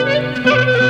You.